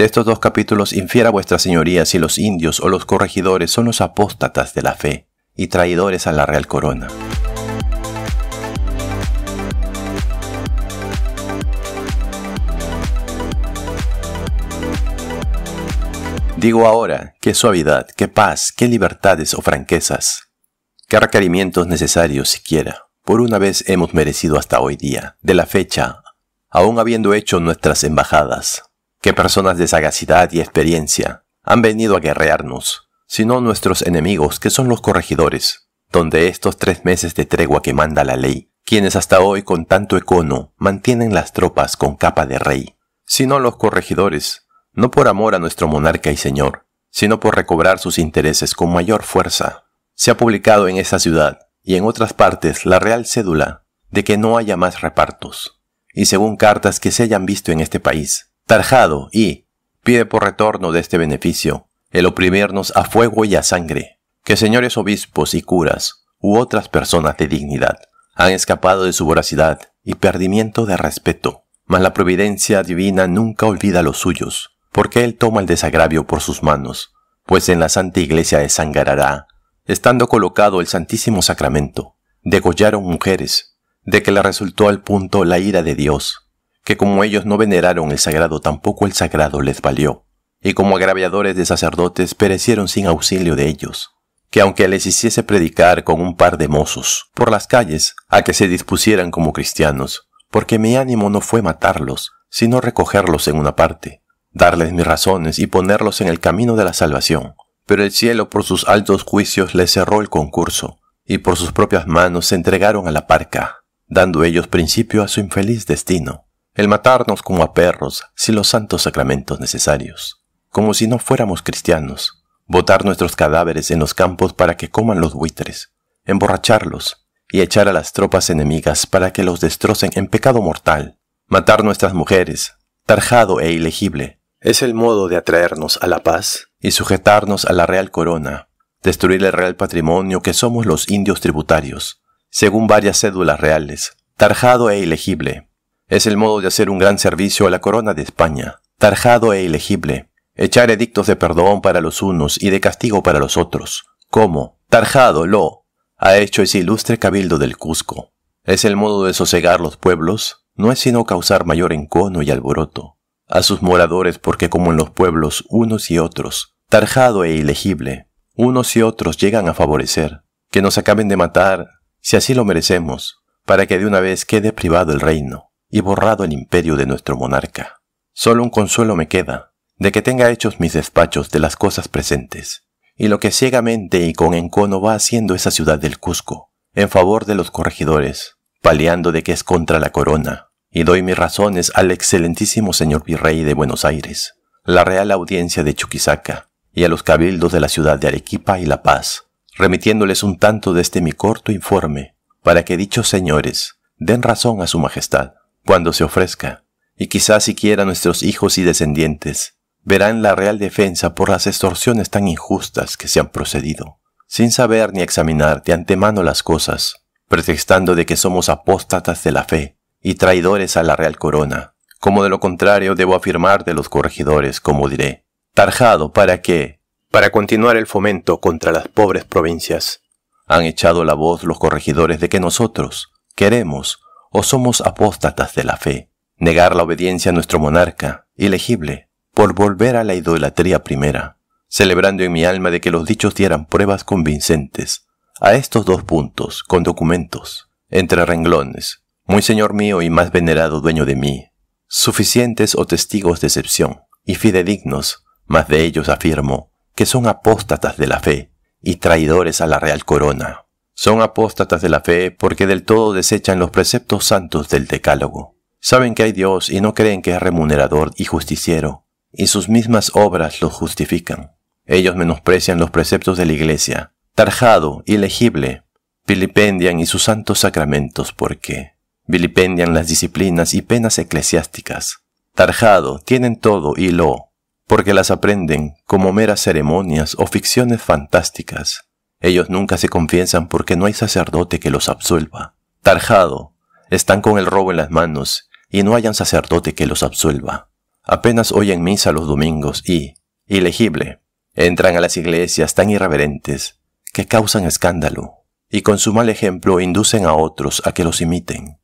De estos dos capítulos infiera vuestra señoría si los indios o los corregidores son los apóstatas de la fe y traidores a la real corona. Digo ahora, qué suavidad, qué paz, qué libertades o franquezas, qué requerimientos necesarios siquiera, por una vez hemos merecido hasta hoy día, de la fecha, aún habiendo hecho nuestras embajadas, qué personas de sagacidad y experiencia han venido a guerrearnos, sino nuestros enemigos que son los corregidores, donde estos tres meses de tregua que manda la ley, quienes hasta hoy con tanto econo mantienen las tropas con capa de rey, sino los corregidores, no por amor a nuestro monarca y señor, sino por recobrar sus intereses con mayor fuerza. Se ha publicado en esa ciudad y en otras partes la real cédula de que no haya más repartos, y según cartas que se hayan visto en este país, tarjado y pide por retorno de este beneficio el oprimirnos a fuego y a sangre, que señores obispos y curas u otras personas de dignidad han escapado de su voracidad y perdimiento de respeto, mas la providencia divina nunca olvida los suyos, porque él toma el desagravio por sus manos, pues en la Santa Iglesia de Sangarará, estando colocado el Santísimo Sacramento, degollaron mujeres, de que le resultó al punto la ira de Dios, que como ellos no veneraron el sagrado tampoco el sagrado les valió, y como agraviadores de sacerdotes perecieron sin auxilio de ellos, que aunque les hiciese predicar con un par de mozos por las calles a que se dispusieran como cristianos, porque mi ánimo no fue matarlos, sino recogerlos en una parte, darles mis razones y ponerlos en el camino de la salvación. Pero el cielo por sus altos juicios les cerró el concurso, y por sus propias manos se entregaron a la parca, dando ellos principio a su infeliz destino, el matarnos como a perros sin los santos sacramentos necesarios, como si no fuéramos cristianos, botar nuestros cadáveres en los campos para que coman los buitres, emborracharlos y echar a las tropas enemigas para que los destrocen en pecado mortal, matar nuestras mujeres, tarjado e ilegible, es el modo de atraernos a la paz. Y sujetarnos a la real corona, destruir el real patrimonio que somos los indios tributarios, según varias cédulas reales, tarjado e ilegible. Es el modo de hacer un gran servicio a la corona de España, tarjado e ilegible, echar edictos de perdón para los unos y de castigo para los otros, como, tarjado, lo, ha hecho ese ilustre cabildo del Cusco. Es el modo de sosegar los pueblos, no es sino causar mayor encono y alboroto a sus moradores porque como en los pueblos unos y otros, tarjado e ilegible, unos y otros llegan a favorecer, que nos acaben de matar, si así lo merecemos, para que de una vez quede privado el reino y borrado el imperio de nuestro monarca. Solo un consuelo me queda, de que tenga hechos mis despachos de las cosas presentes, y lo que ciegamente y con encono va haciendo esa ciudad del Cusco, en favor de los corregidores, paliando de que es contra la corona, y doy mis razones al excelentísimo señor virrey de Buenos Aires, la Real Audiencia de Chuquisaca y a los cabildos de la ciudad de Arequipa y La Paz, remitiéndoles un tanto de este mi corto informe, para que dichos señores den razón a su majestad cuando se ofrezca, y quizás siquiera nuestros hijos y descendientes verán la real defensa por las extorsiones tan injustas que se han procedido, sin saber ni examinar de antemano las cosas, pretextando de que somos apóstatas de la fe, y traidores a la real corona, como de lo contrario debo afirmar de los corregidores, como diré, tarjado para qué, para continuar el fomento contra las pobres provincias. Han echado la voz los corregidores de que nosotros queremos o somos apóstatas de la fe, negar la obediencia a nuestro monarca, ilegible, por volver a la idolatría primera, celebrando en mi alma de que los dichos dieran pruebas convincentes a estos dos puntos con documentos, entre renglones, muy señor mío y más venerado dueño de mí, suficientes o testigos de excepción, y fidedignos, más de ellos afirmo, que son apóstatas de la fe y traidores a la real corona. Son apóstatas de la fe porque del todo desechan los preceptos santos del decálogo. Saben que hay Dios y no creen que es remunerador y justiciero, y sus mismas obras los justifican. Ellos menosprecian los preceptos de la Iglesia, tarjado, ilegible, vilipendian y sus santos sacramentos porque, vilipendian las disciplinas y penas eclesiásticas. Tarjado, tienen todo y lo, porque las aprenden como meras ceremonias o ficciones fantásticas. Ellos nunca se confiesan porque no hay sacerdote que los absuelva. Tarjado, están con el robo en las manos y no hayan sacerdote que los absuelva. apenas oyen misa los domingos y, ilegible, entran a las iglesias tan irreverentes que causan escándalo y con su mal ejemplo inducen a otros a que los imiten.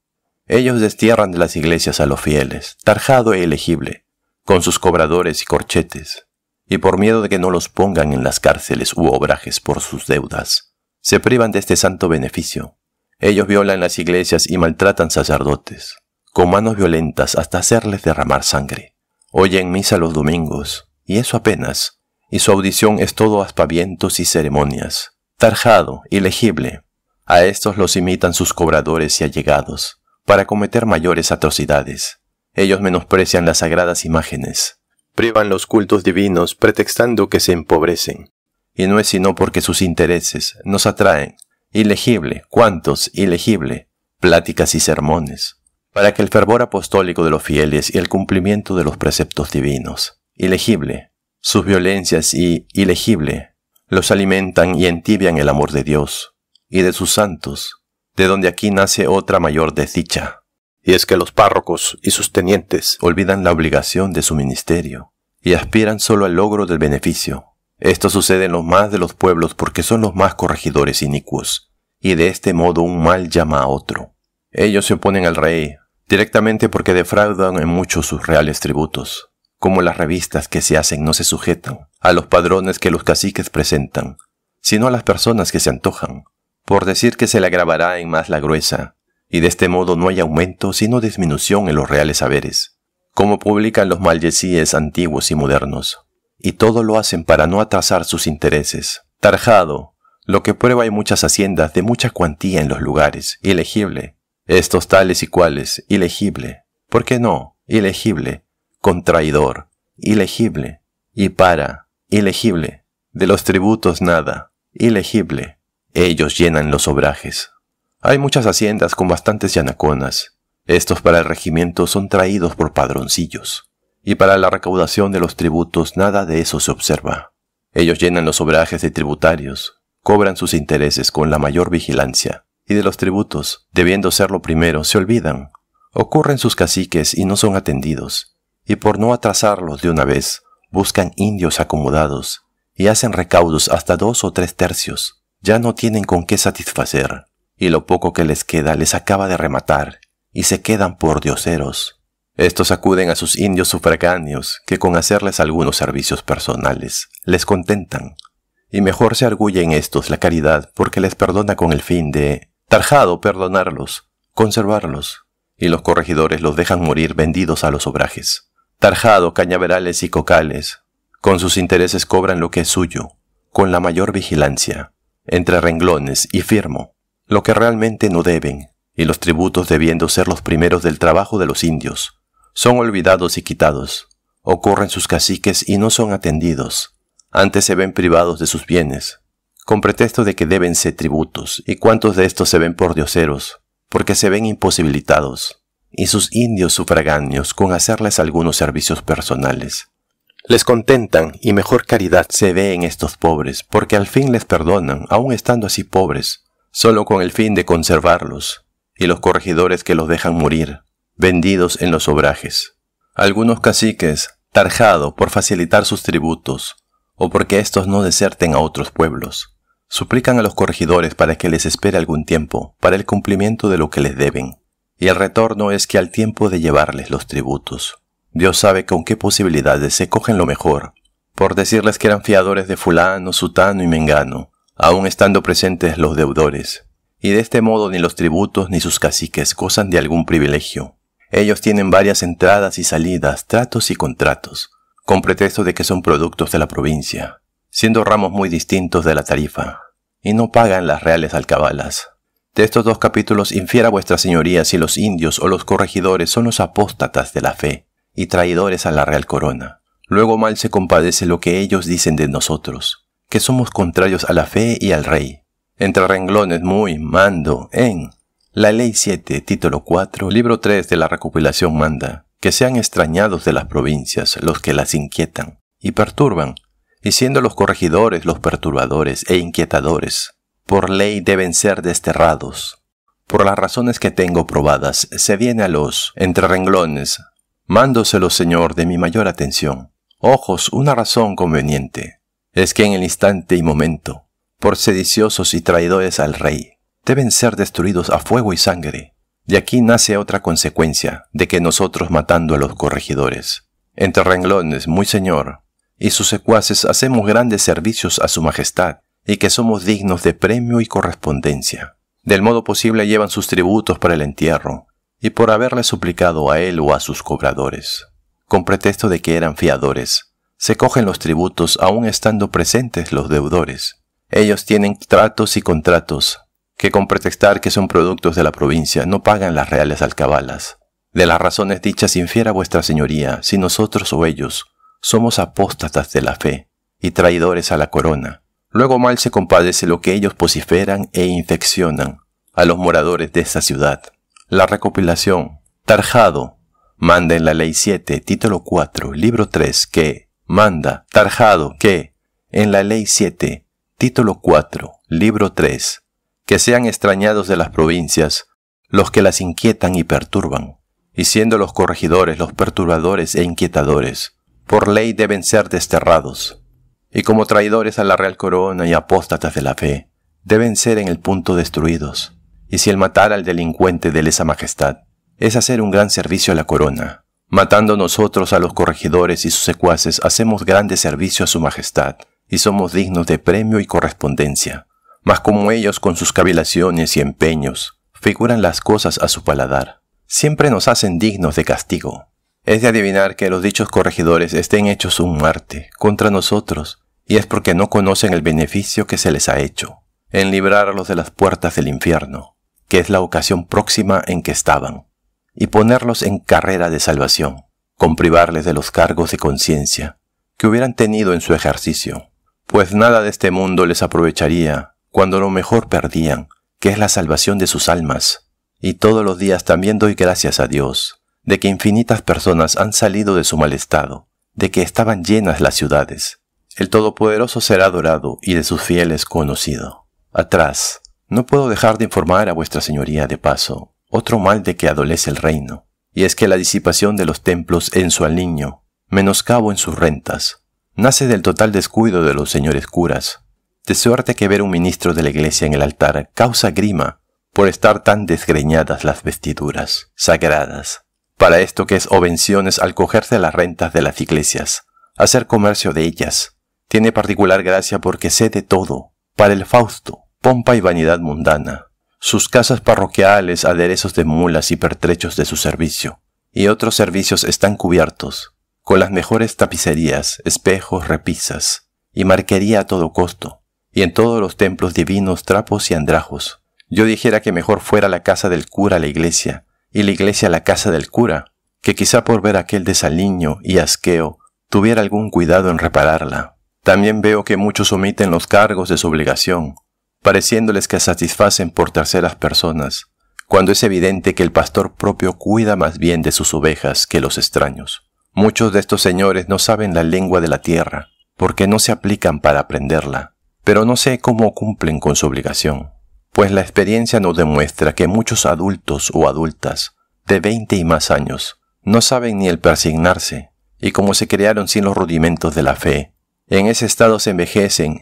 Ellos destierran de las iglesias a los fieles, tarjado e ilegible, con sus cobradores y corchetes, y por miedo de que no los pongan en las cárceles u obrajes por sus deudas, se privan de este santo beneficio. Ellos violan las iglesias y maltratan sacerdotes, con manos violentas hasta hacerles derramar sangre. Oyen misa los domingos, y eso apenas, y su audición es todo aspavientos y ceremonias, tarjado, ilegible. A estos los imitan sus cobradores y allegados, para cometer mayores atrocidades. Ellos menosprecian las sagradas imágenes, privan los cultos divinos pretextando que se empobrecen. Y no es sino porque sus intereses nos atraen. Ilegible, cuántos, ilegible, pláticas y sermones, para que el fervor apostólico de los fieles y el cumplimiento de los preceptos divinos. Ilegible, sus violencias y ilegible, los alimentan y entibian el amor de Dios y de sus santos, de donde aquí nace otra mayor desdicha. Y es que los párrocos y sus tenientes olvidan la obligación de su ministerio y aspiran solo al logro del beneficio. Esto sucede en los más de los pueblos porque son los más corregidores inicuos, y de este modo un mal llama a otro. Ellos se oponen al rey, directamente porque defraudan en mucho sus reales tributos, como las revistas que se hacen no se sujetan a los padrones que los caciques presentan, sino a las personas que se antojan, por decir que se le agravará en más la gruesa, y de este modo no hay aumento sino disminución en los reales saberes, como publican los malyesíes antiguos y modernos, y todo lo hacen para no atrasar sus intereses. Tarjado, lo que prueba hay muchas haciendas de mucha cuantía en los lugares, ilegible, estos tales y cuales, ilegible, ¿por qué no? Ilegible, contraidor, ilegible, y para, ilegible, de los tributos nada, ilegible, ellos llenan los obrajes. Hay muchas haciendas con bastantes yanaconas, estos para el regimiento son traídos por padroncillos, y para la recaudación de los tributos nada de eso se observa. Ellos llenan los obrajes de tributarios, cobran sus intereses con la mayor vigilancia, y de los tributos, debiendo ser lo primero, se olvidan. Ocurren sus caciques y no son atendidos, y por no atrasarlos de una vez, buscan indios acomodados y hacen recaudos hasta dos o tres tercios. Ya no tienen con qué satisfacer, y lo poco que les queda les acaba de rematar, y se quedan por dioseros. Estos acuden a sus indios sufragáneos, que con hacerles algunos servicios personales, les contentan, y mejor se arguyen estos la caridad porque les perdona con el fin de, tarjado, perdonarlos, conservarlos, y los corregidores los dejan morir vendidos a los obrajes. Tarjado, cañaverales y cocales, con sus intereses cobran lo que es suyo, con la mayor vigilancia, entre renglones y firmo, lo que realmente no deben, y los tributos debiendo ser los primeros del trabajo de los indios, son olvidados y quitados, ocurren sus caciques y no son atendidos, antes se ven privados de sus bienes, con pretexto de que deben ser tributos, y cuántos de estos se ven por dioseros, porque se ven imposibilitados, y sus indios sufragáneos con hacerles algunos servicios personales. Les contentan y mejor caridad se ve en estos pobres, porque al fin les perdonan, aun estando así pobres, solo con el fin de conservarlos, y los corregidores que los dejan morir, vendidos en los obrajes. Algunos caciques, tarjado por facilitar sus tributos, o porque éstos no deserten a otros pueblos, suplican a los corregidores para que les espere algún tiempo para el cumplimiento de lo que les deben y el retorno es que al tiempo de llevarles los tributos, Dios sabe con qué posibilidades se cogen lo mejor, por decirles que eran fiadores de fulano, sutano y mengano, aun estando presentes los deudores, y de este modo ni los tributos ni sus caciques gozan de algún privilegio. Ellos tienen varias entradas y salidas, tratos y contratos, con pretexto de que son productos de la provincia, siendo ramos muy distintos de la tarifa, y no pagan las reales alcabalas, de estos dos capítulos infiera vuestra señoría si los indios o los corregidores son los apóstatas de la fe y traidores a la real corona. Luego mal se compadece lo que ellos dicen de nosotros, que somos contrarios a la fe y al rey. Entre renglones muy, mando, en. La ley 7, título 4, libro 3 de la recopilación manda, que sean extrañados de las provincias los que las inquietan y perturban, y siendo los corregidores los perturbadores e inquietadores, por ley deben ser desterrados. Por las razones que tengo probadas, se viene a los entre renglones, Mándoselo, Señor, de mi mayor atención. Ojos, una razón conveniente. Es que en el instante y momento, por sediciosos y traidores al rey, deben ser destruidos a fuego y sangre. De aquí nace otra consecuencia de que nosotros matando a los corregidores, entre renglones, muy señor, y sus secuaces hacemos grandes servicios a su majestad, y que somos dignos de premio y correspondencia. Del modo posible llevan sus tributos para el entierro, y por haberle suplicado a él o a sus cobradores, con pretexto de que eran fiadores, se cogen los tributos aun estando presentes los deudores. Ellos tienen tratos y contratos, que con pretextar que son productos de la provincia no pagan las reales alcabalas. De las razones dichas infiera vuestra señoría si nosotros o ellos somos apóstatas de la fe y traidores a la corona. Luego mal se compadece lo que ellos vociferan e infeccionan a los moradores de esta ciudad. La recopilación. Tarjado. Manda en la ley 7, título 4, libro 3, que manda, tarjado, que en la ley 7, título 4, libro 3, que sean extrañados de las provincias los que las inquietan y perturban, y siendo los corregidores los perturbadores e inquietadores, por ley deben ser desterrados, y como traidores a la real corona y apóstatas de la fe, deben ser en el punto destruidos, y si el matar al delincuente de lesa majestad es hacer un gran servicio a la corona, matando nosotros a los corregidores y sus secuaces hacemos grande servicio a su majestad, y somos dignos de premio y correspondencia, mas como ellos con sus cavilaciones y empeños figuran las cosas a su paladar, siempre nos hacen dignos de castigo, es de adivinar que los dichos corregidores estén hechos un muerte contra nosotros, y es porque no conocen el beneficio que se les ha hecho, en librarlos de las puertas del infierno, que es la ocasión próxima en que estaban, y ponerlos en carrera de salvación, con privarles de los cargos de conciencia que hubieran tenido en su ejercicio, pues nada de este mundo les aprovecharía cuando lo mejor perdían, que es la salvación de sus almas. Y todos los días también doy gracias a Dios, de que infinitas personas han salido de su mal estado, de que estaban llenas las ciudades. El Todopoderoso será adorado y de sus fieles conocido. Atrás, no puedo dejar de informar a vuestra señoría de paso otro mal de que adolece el reino, y es que la disipación de los templos en su aliño, menoscabo en sus rentas, nace del total descuido de los señores curas, de suerte que ver un ministro de la iglesia en el altar causa grima por estar tan desgreñadas las vestiduras sagradas para esto que es ovenciones al cogerse las rentas de las iglesias, hacer comercio de ellas. Tiene particular gracia porque sé de todo, para el Fausto, pompa y vanidad mundana, sus casas parroquiales, aderezos de mulas y pertrechos de su servicio, y otros servicios están cubiertos, con las mejores tapicerías, espejos, repisas, y marquería a todo costo, y en todos los templos divinos trapos y andrajos. Yo dijera que mejor fuera la casa del cura la iglesia, y la iglesia la casa del cura, que quizá por ver aquel desaliño y asqueo tuviera algún cuidado en repararla. También veo que muchos omiten los cargos de su obligación, pareciéndoles que satisfacen por terceras personas, cuando es evidente que el pastor propio cuida más bien de sus ovejas que los extraños. Muchos de estos señores no saben la lengua de la tierra, porque no se aplican para aprenderla, pero no sé cómo cumplen con su obligación pues la experiencia nos demuestra que muchos adultos o adultas de 20 y más años no saben ni el persignarse, y como se crearon sin los rudimentos de la fe, en ese estado se envejecen,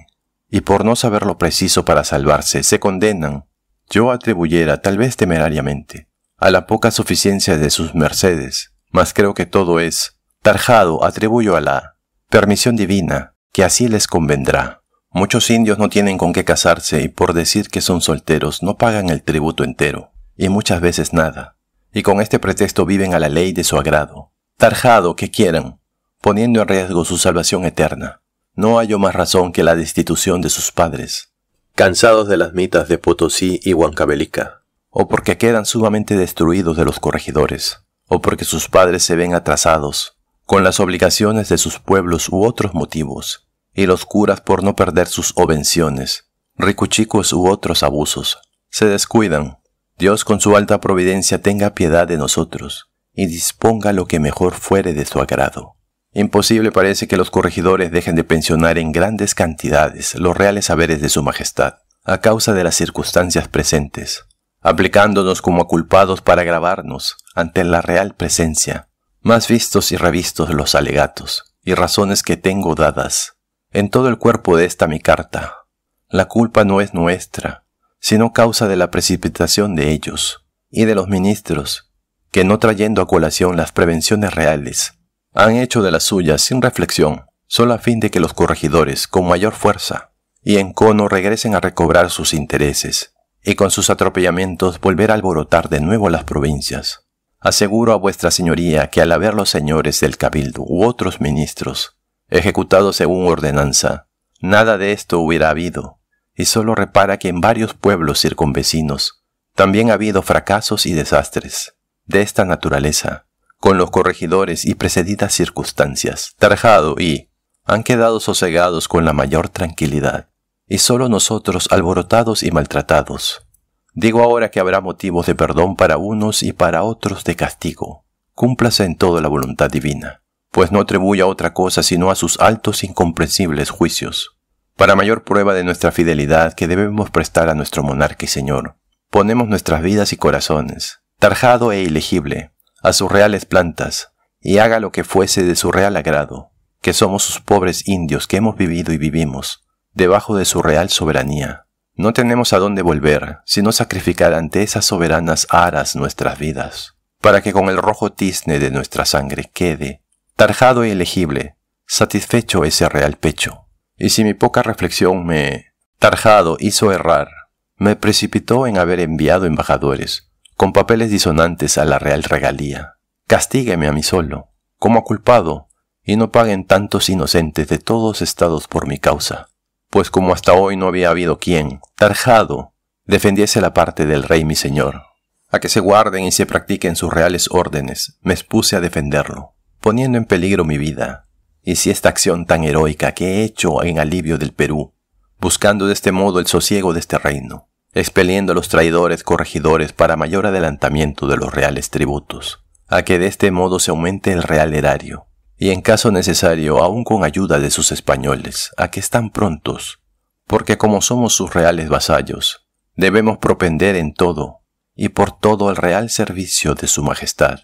y por no saber lo preciso para salvarse, se condenan. Yo atribuyera, tal vez temerariamente, a la poca suficiencia de sus mercedes, mas creo que todo es, tarjado atribuyo a la permisión divina, que así les convendrá. Muchos indios no tienen con qué casarse y por decir que son solteros no pagan el tributo entero, y muchas veces nada, y con este pretexto viven a la ley de su agrado, tarjado que quieran, poniendo en riesgo su salvación eterna. No hallo más razón que la destitución de sus padres, cansados de las mitas de Potosí y Huancavelica, o porque quedan sumamente destruidos de los corregidores, o porque sus padres se ven atrasados con las obligaciones de sus pueblos u otros motivos, y los curas por no perder sus ovenciones, ricuchicos u otros abusos, se descuidan. Dios con su alta providencia tenga piedad de nosotros y disponga lo que mejor fuere de su agrado. Imposible parece que los corregidores dejen de pensionar en grandes cantidades los reales saberes de su majestad, a causa de las circunstancias presentes, aplicándonos como culpados para agravarnos ante la real presencia, más vistos y revistos los alegatos y razones que tengo dadas en todo el cuerpo de esta mi carta. La culpa no es nuestra, sino causa de la precipitación de ellos y de los ministros, que no trayendo a colación las prevenciones reales, han hecho de las suyas sin reflexión, solo a fin de que los corregidores, con mayor fuerza y en cono, regresen a recobrar sus intereses, y con sus atropellamientos volver a alborotar de nuevo las provincias. Aseguro a vuestra señoría que al haber los señores del cabildo u otros ministros ejecutados según ordenanza, nada de esto hubiera habido, y solo repara que en varios pueblos circunvecinos también ha habido fracasos y desastres de esta naturaleza, con los corregidores y precedidas circunstancias, tarjado y han quedado sosegados con la mayor tranquilidad, y solo nosotros alborotados y maltratados. Digo ahora que habrá motivos de perdón para unos y para otros de castigo. Cúmplase en todo la voluntad divina, pues no atribuya otra cosa sino a sus altos incomprensibles juicios. Para mayor prueba de nuestra fidelidad que debemos prestar a nuestro monarca y señor, ponemos nuestras vidas y corazones, tarjado e ilegible, a sus reales plantas, y haga lo que fuese de su real agrado, que somos sus pobres indios que hemos vivido y vivimos, debajo de su real soberanía. No tenemos a dónde volver, sino sacrificar ante esas soberanas aras nuestras vidas, para que con el rojo tizne de nuestra sangre quede, tarjado y elegible, satisfecho ese real pecho. Y si mi poca reflexión me, tarjado, hizo errar, me precipitó en haber enviado embajadores, con papeles disonantes a la real regalía. Castígueme a mí solo, como a culpado, y no paguen tantos inocentes de todos estados por mi causa, pues como hasta hoy no había habido quien, tarjado, defendiese la parte del rey mi señor. A que se guarden y se practiquen sus reales órdenes, me expuse a defenderlo, poniendo en peligro mi vida. Y si esta acción tan heroica que he hecho en alivio del Perú, buscando de este modo el sosiego de este reino, expeliendo a los traidores corregidores para mayor adelantamiento de los reales tributos, a que de este modo se aumente el real erario, y en caso necesario aun con ayuda de sus españoles, a que están prontos, porque como somos sus reales vasallos, debemos propender en todo, y por todo el real servicio de su majestad,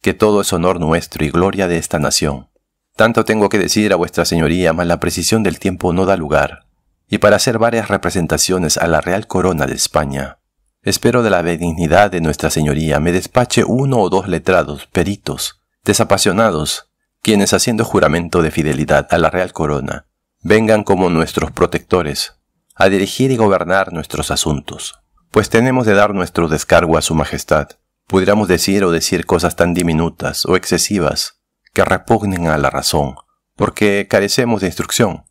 que todo es honor nuestro y gloria de esta nación. Tanto tengo que decir a vuestra señoría, mas la precisión del tiempo no da lugar, y para hacer varias representaciones a la Real Corona de España. Espero de la benignidad de Nuestra Señoría me despache uno o dos letrados, peritos, desapasionados, quienes haciendo juramento de fidelidad a la Real Corona, vengan como nuestros protectores, a dirigir y gobernar nuestros asuntos, pues tenemos de dar nuestro descargo a Su Majestad. Pudiéramos decir o decir cosas tan diminutas o excesivas que repugnen a la razón, porque carecemos de instrucción,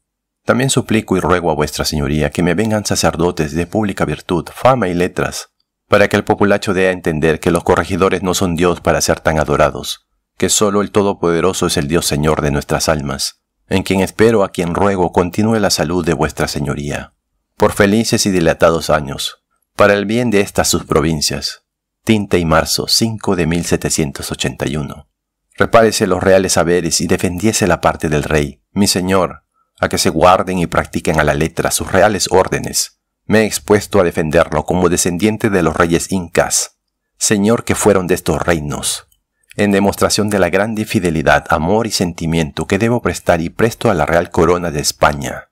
también suplico y ruego a vuestra señoría que me vengan sacerdotes de pública virtud, fama y letras, para que el populacho dé a entender que los corregidores no son Dios para ser tan adorados, que solo el Todopoderoso es el Dios Señor de nuestras almas, en quien espero a quien ruego continúe la salud de vuestra señoría, por felices y dilatados años, para el bien de estas sus provincias. Tinte y marzo 5 de 1781. Repárese los reales haberes y defendiese la parte del rey, mi señor, a que se guarden y practiquen a la letra sus reales órdenes. Me he expuesto a defenderlo como descendiente de los reyes incas, señor que fueron de estos reinos, en demostración de la grande fidelidad, amor y sentimiento que debo prestar y presto a la real corona de España,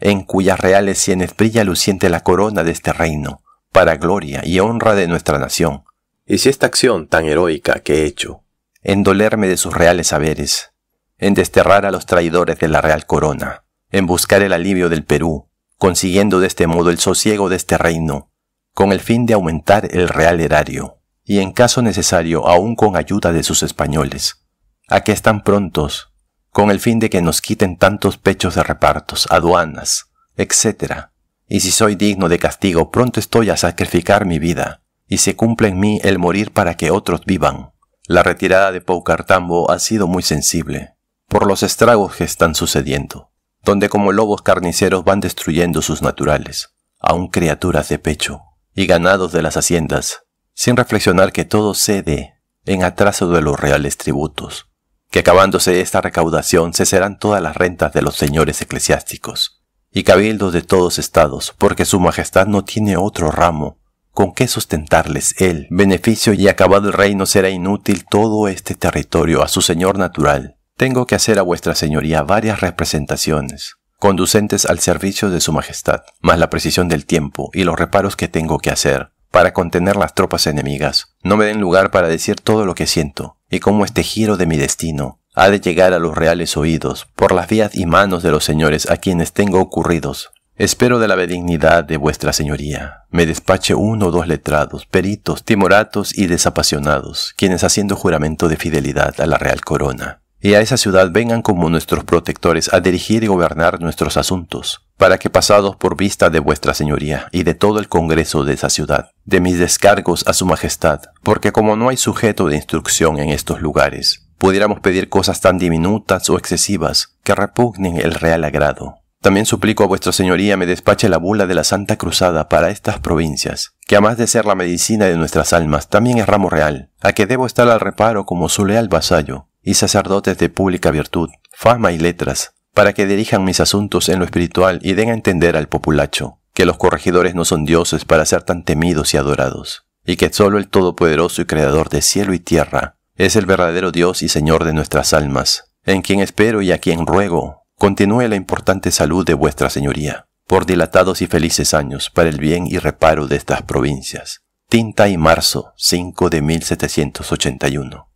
en cuyas reales sienes brilla luciente la corona de este reino, para gloria y honra de nuestra nación. Y si esta acción tan heroica que he hecho, en dolerme de sus reales saberes, en desterrar a los traidores de la real corona, en buscar el alivio del Perú, consiguiendo de este modo el sosiego de este reino, con el fin de aumentar el real erario, y en caso necesario aún con ayuda de sus españoles, a que están prontos, con el fin de que nos quiten tantos pechos de repartos, aduanas, etc. Y si soy digno de castigo, pronto estoy a sacrificar mi vida, y se cumple en mí el morir para que otros vivan. La retirada de Poucartambo ha sido muy sensible, por los estragos que están sucediendo donde como lobos carniceros van destruyendo sus naturales, aun criaturas de pecho y ganados de las haciendas, sin reflexionar que todo cede en atraso de los reales tributos, que acabándose esta recaudación cesarán todas las rentas de los señores eclesiásticos y cabildos de todos estados, porque su majestad no tiene otro ramo con qué sustentarles el beneficio y acabado el reino será inútil todo este territorio a su señor natural. Tengo que hacer a vuestra señoría varias representaciones, conducentes al servicio de su majestad, más la precisión del tiempo y los reparos que tengo que hacer para contener las tropas enemigas. No me den lugar para decir todo lo que siento, y cómo este giro de mi destino ha de llegar a los reales oídos por las vías y manos de los señores a quienes tengo ocurridos, Espero de la benignidad de vuestra señoría me despache uno o dos letrados, peritos, timoratos y desapasionados, quienes haciendo juramento de fidelidad a la real corona, y a esa ciudad vengan como nuestros protectores a dirigir y gobernar nuestros asuntos, para que pasados por vista de vuestra señoría y de todo el congreso de esa ciudad, de mis descargos a su majestad, porque como no hay sujeto de instrucción en estos lugares, pudiéramos pedir cosas tan diminutas o excesivas que repugnen el real agrado. También suplico a vuestra señoría me despache la bula de la Santa Cruzada para estas provincias, que a más de ser la medicina de nuestras almas, también es ramo real, a que debo estar al reparo como su leal vasallo, y sacerdotes de pública virtud, fama y letras, para que dirijan mis asuntos en lo espiritual y den a entender al populacho, que los corregidores no son dioses para ser tan temidos y adorados, y que solo el Todopoderoso y Creador de cielo y tierra es el verdadero Dios y Señor de nuestras almas, en quien espero y a quien ruego continúe la importante salud de vuestra señoría, por dilatados y felices años para el bien y reparo de estas provincias. Tinta y marzo 5 de 1781.